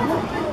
Thank you.